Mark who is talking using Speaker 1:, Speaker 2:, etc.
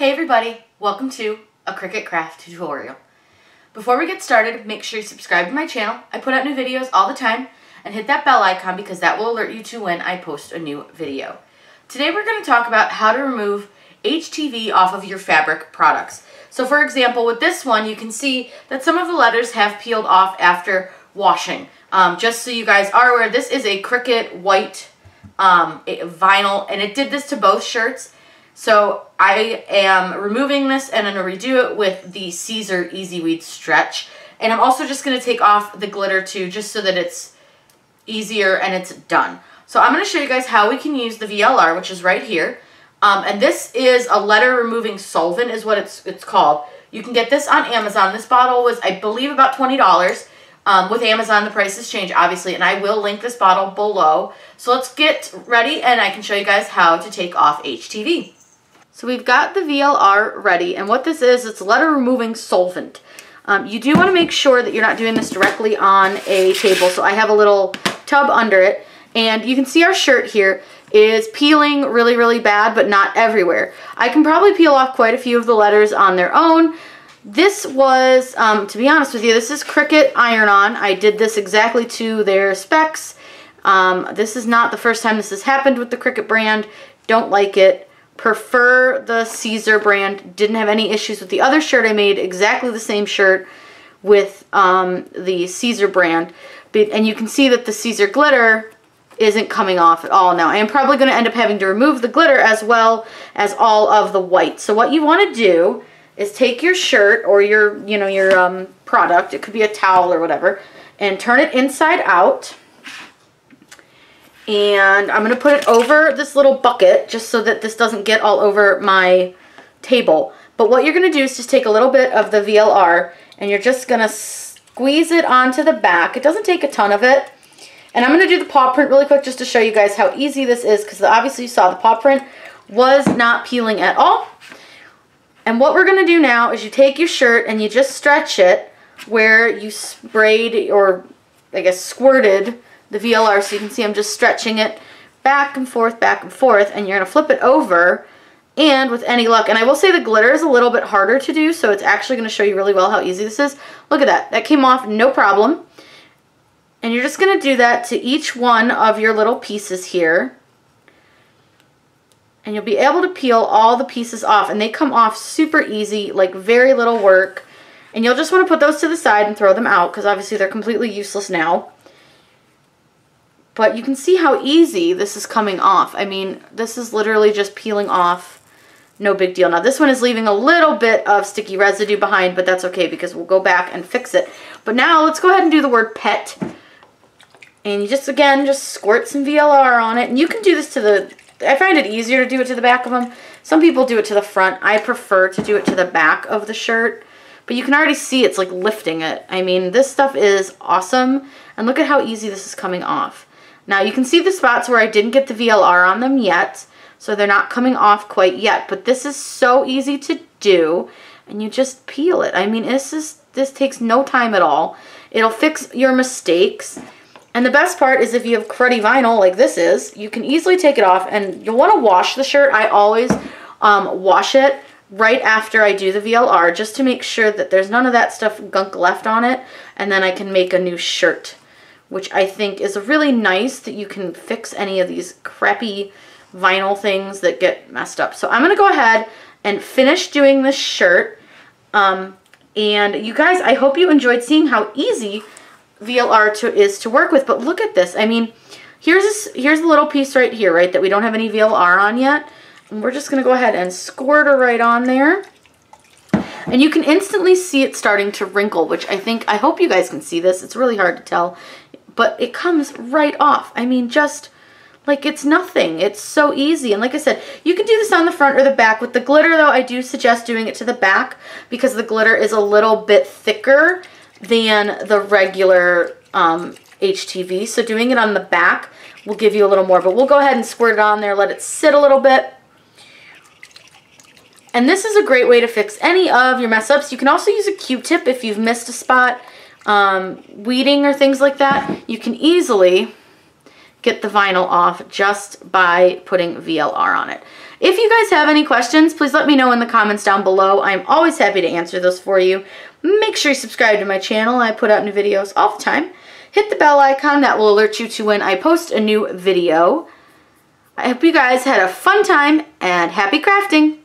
Speaker 1: Hey everybody, welcome to a Cricut Craft tutorial. Before we get started, make sure you subscribe to my channel. I put out new videos all the time and hit that bell icon because that will alert you to when I post a new video. Today we're going to talk about how to remove HTV off of your fabric products. So for example, with this one, you can see that some of the letters have peeled off after washing. Um, just so you guys are aware, this is a Cricut white um, vinyl, and it did this to both shirts. So I am removing this and I'm to redo it with the Siser EasyWeed Stretch. And I'm also just to take off the glitter too, just so that it's easier and it's done. So I'm to show you guys how we can use the VLR, which is right here. Um, and this is a letter removing solvent is what it's, it's called. You can get this on Amazon. This bottle was, I believe, about $20. Um, with Amazon, the prices change, obviously, and I will link this bottle below. So let's get ready, and I can show you guys how to take off HTV. So we've got the VLR ready, and what this is, it's letter removing solvent. Um, you do want to make sure that you're not doing this directly on a table, so I have a little tub under it, and you can see our shirt here is peeling really, really bad, but not everywhere. I can probably peel off quite a few of the letters on their own. This was, um, to be honest with you, this is Cricut Iron-On. I did this exactly to their specs. Um, this is not the first time this has happened with the Cricut brand. Don't like it prefer the Siser brand. Didn't have any issues with the other shirt I made, exactly the same shirt with um, the Siser brand. And you can see that the Siser glitter isn't coming off at all now. I am probably going to end up having to remove the glitter as well as all of the white. So what you want to do is take your shirt or your, you know, your um, product, it could be a towel or whatever, and turn it inside out and I'm going to put it over this little bucket just so that this doesn't get all over my table. But what you're going to do is just take a little bit of the VLR and you're just going to squeeze it onto the back. It doesn't take a ton of it. And I'm going to do the paw print really quick just to show you guys how easy this is because obviously you saw the paw print was not peeling at all. And what we're going to do now is you take your shirt and you just stretch it where you sprayed or I guess squirted the VLR so you can see I'm just stretching it back and forth, back and forth, and you're going to flip it over and with any luck, and I will say the glitter is a little bit harder to do, so it's actually going to show you really well how easy this is. Look at that. That came off no problem. And you're just going to do that to each one of your little pieces here. And you'll be able to peel all the pieces off, and they come off super easy, like very little work. And you'll just want to put those to the side and throw them out, because obviously they're completely useless now. But you can see how easy this is coming off. I mean, this is literally just peeling off. No big deal. Now, this one is leaving a little bit of sticky residue behind, but that's okay because we'll go back and fix it. But now, let's go ahead and do the word pet. And you just, again, just squirt some VLR on it. And you can do this to the, I find it easier to do it to the back of them. Some people do it to the front. I prefer to do it to the back of the shirt. But you can already see it's like lifting it. I mean, this stuff is awesome. And look at how easy this is coming off. Now you can see the spots where I didn't get the VLR on them yet, so they're not coming off quite yet, but this is so easy to do, and you just peel it. I mean, this is this takes no time at all. It'll fix your mistakes. And the best part is if you have cruddy vinyl like this is, you can easily take it off and you'll want to wash the shirt. I always um, wash it right after I do the VLR just to make sure that there's none of that stuff gunk left on it and then I can make a new shirt which I think is really nice that you can fix any of these crappy vinyl things that get messed up. So I'm going to go ahead and finish doing this shirt. Um, and you guys, I hope you enjoyed seeing how easy VLR to, is to work with. But look at this. I mean, here's this, here's a little piece right here, right, that we don't have any VLR on yet. And we're just going to go ahead and squirt her right on there. And you can instantly see it starting to wrinkle, which I think, I hope you guys can see this. It's really hard to tell but it comes right off. I mean, just like it's nothing. It's so easy. And like I said, you can do this on the front or the back. With the glitter though, I do suggest doing it to the back because the glitter is a little bit thicker than the regular um, HTV. So doing it on the back will give you a little more. But we'll go ahead and squirt it on there, let it sit a little bit. And this is a great way to fix any of your mess ups. You can also use a Q-tip if you've missed a spot um, weeding or things like that, you can easily get the vinyl off just by putting VLR on it. If you guys have any questions, please let me know in the comments down below. I'm always happy to answer those for you. Make sure you subscribe to my channel. I put out new videos all the time. Hit the bell icon. That will alert you to when I post a new video. I hope you guys had a fun time and happy crafting.